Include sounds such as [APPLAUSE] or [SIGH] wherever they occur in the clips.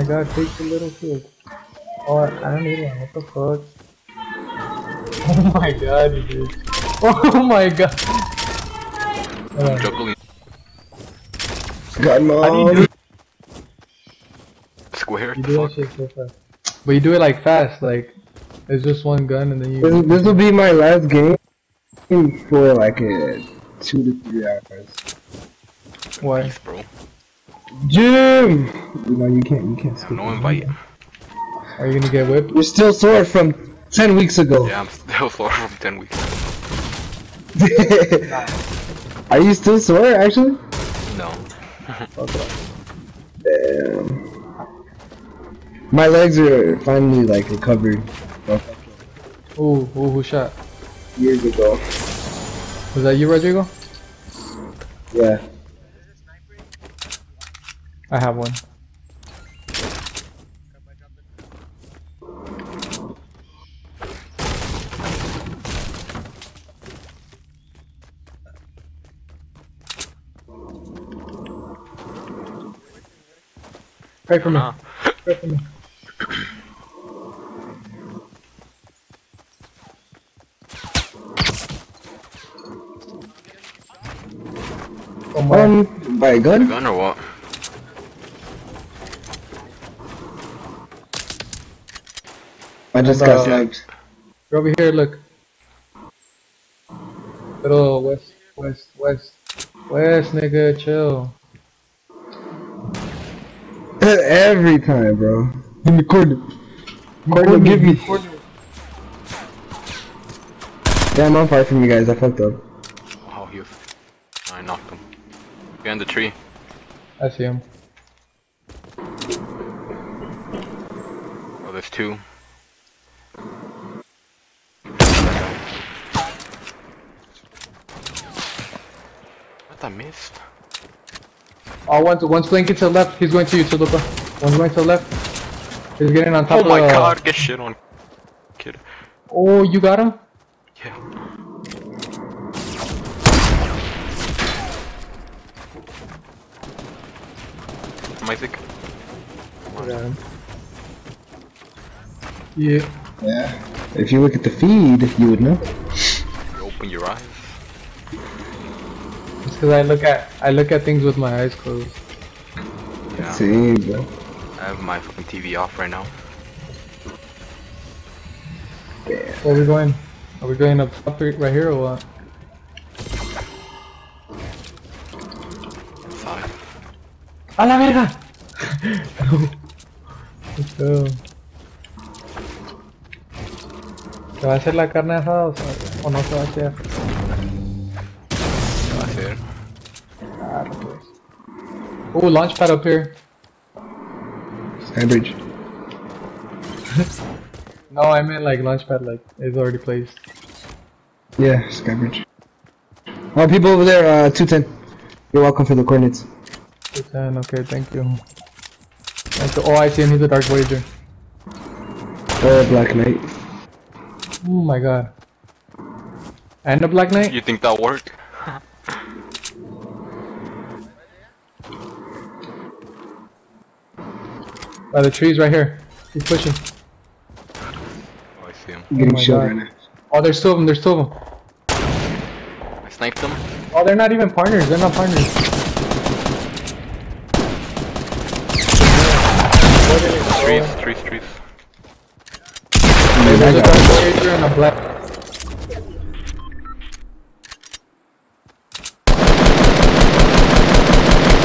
my god, take the little shield. Oh, I I don't need one. What the fuck? [LAUGHS] Oh my god, you did. [LAUGHS] Oh my god. Hold on. Juggling God, How do you do it? square. You The do that shit so fast. But you do it like fast, like it's just one gun and then you. This, this will be my last game for like a two to three hours. Why? Peace, bro. Jim! You know, you can't, you can't I no invite. Are you gonna get whipped? You're still sore from 10 weeks ago. Yeah, I'm still [LAUGHS] sore from 10 weeks. ago. [LAUGHS] Are you still sore, actually? No. [LAUGHS] okay. Damn. My legs are finally like recovered Oh, ooh, who shot? years ago. Was that you, Rodrigo? Yeah. I have one. Pray for me. Nah. Pray for me. Oh my. Um, by a gun? Gun or what? I just Uh, got sniped. You're over here, look. Little west, west, west, west, nigga, chill. [LAUGHS] Every time, bro. In the corner. Corner, Corner, give me. corner. Damn, I'm far from you guys. I fucked up. Oh, you. I knocked him. Behind the tree. I see him. Oh, there's two. What I missed? Oh, one's, one's flanking to the left. He's going to you, Chalupa. One's going to the left. He's getting on top Oh of my god, get shit on. Kid. Oh, you got him? Yeah. Am Isaac? I got him. Yeah. Yeah. If you look at the feed, you would know. You open your eyes. It's because I look at I look at things with my eyes closed. Yeah. See, bro. I have my fucking TV off right now. Where are we going? Are we going up top right here or what? Inside. ¡A la verga! Let's go. ¿Se va a hacer la carne asada o, se- o no se va a hacer? Oh, launch pad up here. Skybridge. [LAUGHS] No, I meant like launch pad, like it's already placed. Yeah, Skybridge. Oh, people over there, uh, 210. You're welcome for the coordinates. Two ten, okay, thank you. Thank you. Oh, I see him. He's a dark voyager. Or Black Knight. Oh my god. And a black knight? You think that'll work? By the trees right here. He's pushing. Oh, I see him. I'm getting oh my shot right now. Oh, there's two of them. There's two of them. I sniped them. Oh, they're not even partners. They're not partners. Trees, trees, trees. There's a dark voyager and a black.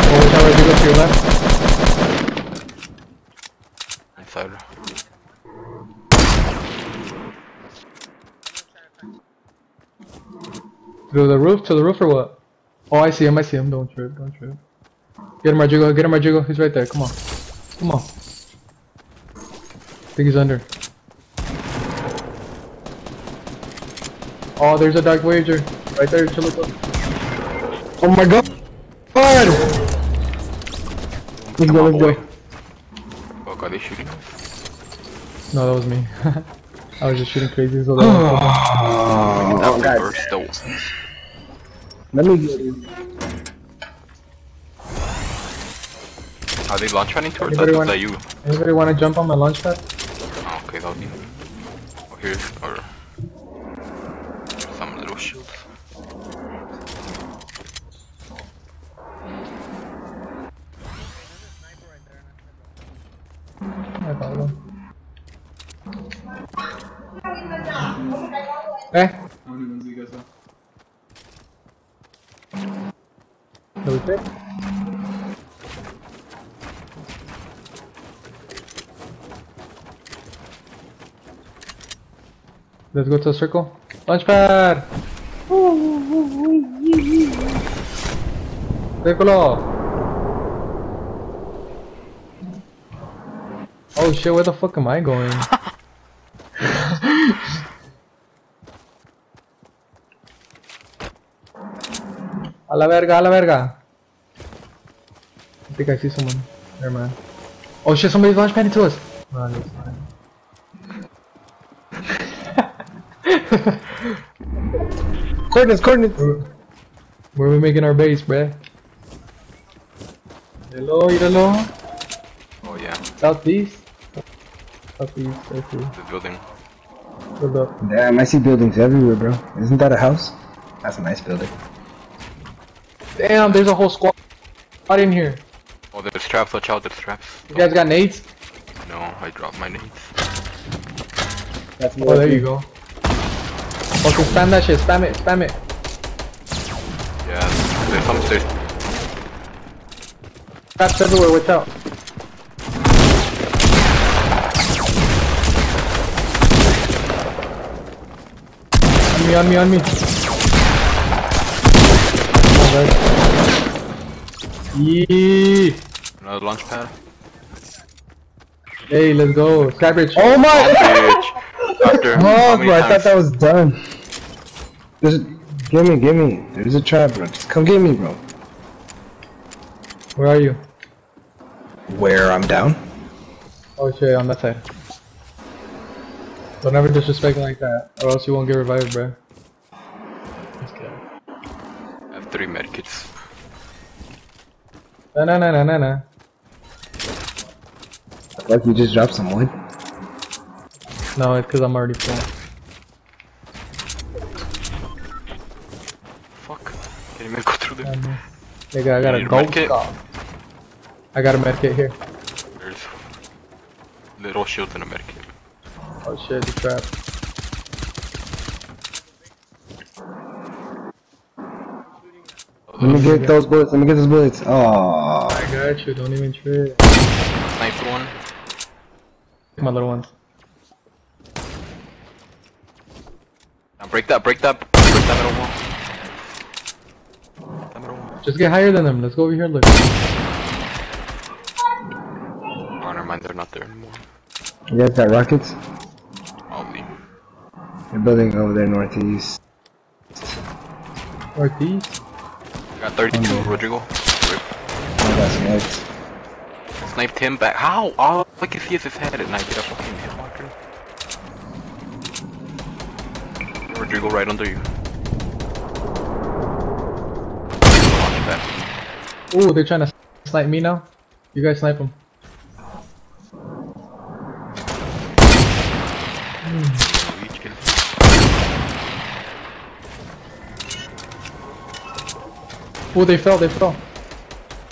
Oh, which one did you go to your left? To the roof? To the roof or what? Oh, I see him. I see him. Don't trip. Don't trip. Get him, Rodrigo. Get him, Rodrigo. He's right there. Come on. Come on. I think he's under. Oh, there's a dark voyager. Right there, Chalupa. Oh my god! Oh, god! Let's Come go, on, let's go. Fuck, are they shooting? No, that was me. [LAUGHS] I was just shooting crazy. So [SIGHS] that was Oh, That God. reverse though. Let me get in. Are they launch padding towards us? Anybody Is want- that you? Anybody want to jump on my launch pad? Oh, okay, that'll be. Oh, here's or some little shields. I got one. Eh? Let's go to the circle. Launchpad! Circle! Oh shit, where the fuck am I going? [LAUGHS] a la verga, a la verga. I think I see someone. Never mind. Oh shit, somebody's launch padding to us. Run, it's fine. [LAUGHS] Coordinates, coordinates. Where are we making our base, bruh? Hello, hello. Oh yeah, Southeast? Southeast, I see. the building. Hold up. Damn, I see buildings everywhere, bro. Isn't that a house? That's a nice building. Damn, there's a whole squad in here. Oh, there's traps. Watch out, there's traps. You guys got nades? No, I dropped my nades. That's Oh, there you go. Okay, spam that shit, spam it, spam it. Yeah, there's some there's Traps everywhere, watch out. On me, on me, on me. Oh, Yee. another launch pad. Hey, let's go. Skybridge. Oh my! Bitch. After Oh, many bro, I thought that was done. There's, give me, give me. There's a trap, bro. Just come get me, bro. Where are you? Where I'm down? Oh shit, on that side. Don't ever disrespect like that, or else you won't get revived, bro. Just kidding. I have three medkits. Na na na na na na. Like you just dropped some wood. No, it's because I'm already full. Can't even go through there. Um, [LAUGHS] Nigga, I got You a need gold medkit? I got a medkit here. There's little shields and a medkit. Oh shit, the trap. Oh, Let me get those bullets. Let me get those bullets. Oh, I got you, don't even trip. sniped one. My little ones. Now break that, break that, break that middle wall. That middle wall. Just get higher than them. Let's go over here, and look. Oh, never mind, they're not there anymore. you guys got rockets? I'll. They're building over there northeast. Northeast? Got 32, Rodrigo. Rip. I got sniped. Sniped him back. How? All I can see is his head, and I get a fucking hit marker. Rodrigo right under you. Ooh, they're trying to snipe me now. You guys snipe them. Hmm. Ooh, they fell, they fell.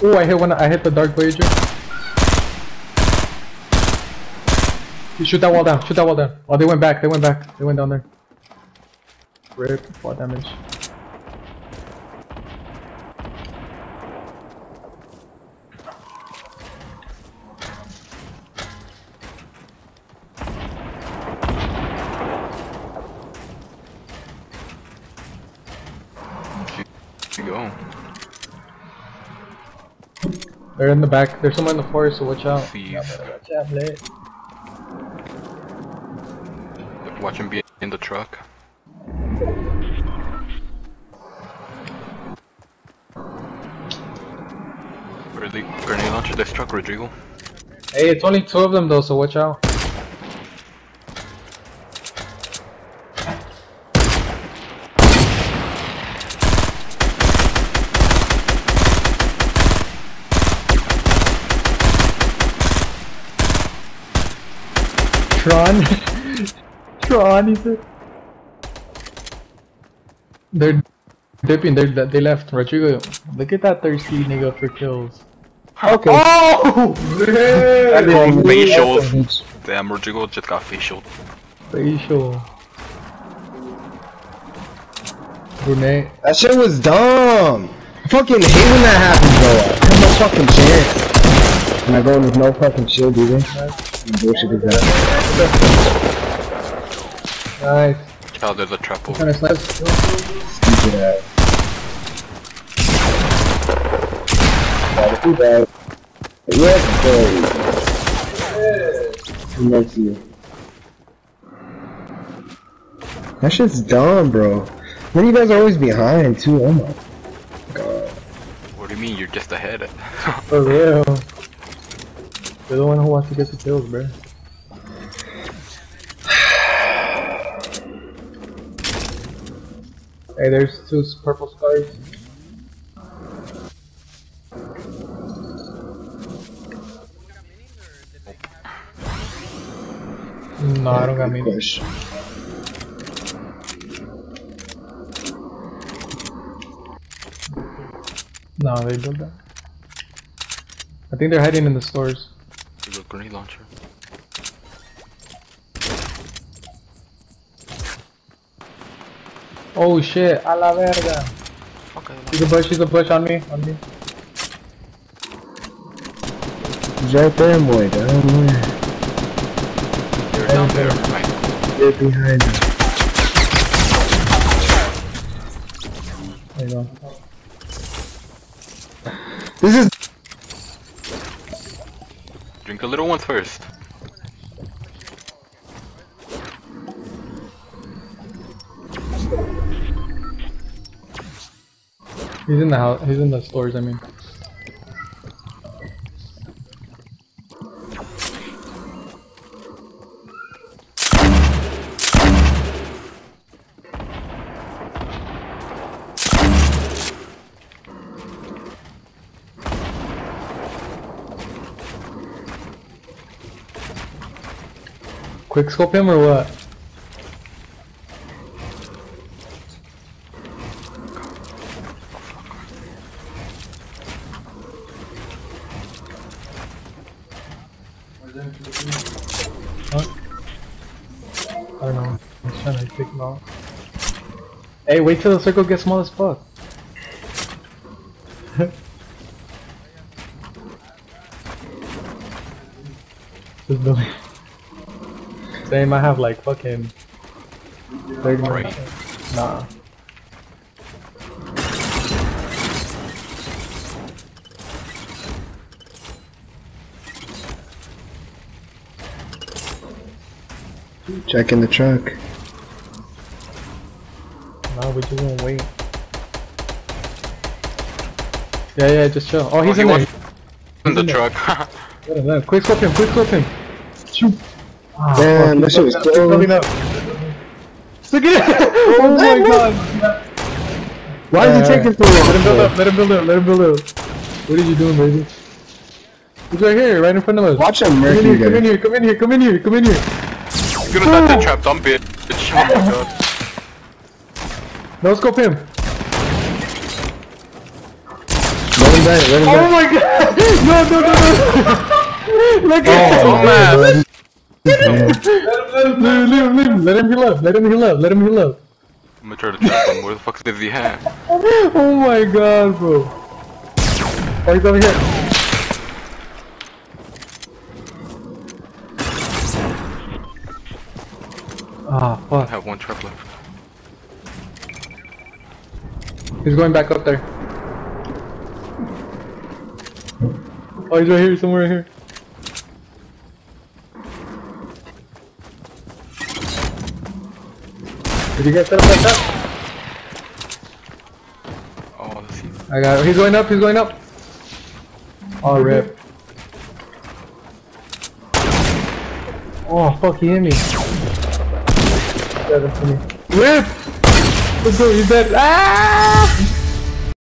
Ooh, I hit one. I hit the dark voyager. Shoot that wall down. Shoot that wall down. Oh, they went back. They went back. They went down there. Rip. Fall damage. Go. They're in the back. There's someone in the forest, so watch out. Thief. Watch out, lit. Watch him be in the truck. Really? Grenade launcher this truck, Rodrigo. Hey, it's only two of them though, so watch out. Tron, he. They're dipping. They they left. Rodrigo, look at that thirsty nigga for kills. Okay. Oh, That man. Damn, Rodrigo just got facial. Facial. Brunette. That shit was dumb. I fucking hate when that happens, bro. I have no fucking chance. Am I going with no fucking shield either? Bullshit is that? Nice. Child, there's a trap over. Kind of snipe. Stupid ass. Gotta do that. Yes, boy. Next you. That shit's dumb, bro. Then you guys are always behind too. Oh my god. What do you mean? You're just ahead. [LAUGHS] For real. You're the one who wants to get the kills, bro. Hey, there's two purple stars. No, I don't got. Push. No, they built that. I think they're hiding in the stores. There's a grenade launcher. Oh shit, a la verga. Fuck, I She's a push, she's a push on me, on me. He's right there, boy. Down there. Eh, You're down there. Right. Get behind him. There you go. This is Drink a little one first. He's in the house, he's in the stores, I mean. Quick scope him or what? Huh? I don't know. I'm just trying to pick him out. Hey, wait till the circle gets small as fuck. Just building. Same, I have like fucking 30 more. Right. Nah. checking the truck. Nah, we just gonna wait. Yeah, yeah, just chill. Oh, he's Oh, in there. was in the in truck. Let him, let him. Quick scope him, quick scope him. Shoot. Ah, Damn, fuck, that shit was he's coming up, he's coming up. Look at it! [LAUGHS] Oh my god! Why is he Yeah, taking so Let him build up, let him build up, let him build up. What are you doing, baby? He's right here, right in front of us. Watch him Come murk in here, come in here, come in here, come in here, come in here. You're gonna die to trap dump it. Oh my god. No scope him. Let him die, let him Oh die. my god! [LAUGHS] No, no, no, no! [LAUGHS] Look at Oh him! man. [LAUGHS] Let him, let him, let him, let him heal up, let him heal up, let him heal up. I'm gonna try to trap him. Where the fuck is he at? Oh my god, bro. Oh, he's over here. Ah, I fuck. have one trap left. He's going back up there. Oh, he's right here, somewhere here. Did you get set up like that? Oh, let's. I got it. He's going up, he's going up. Oh, rip. Oh, fuck, he hit me. Yeah, that's me. Rip! Let's go, he's dead. Ah!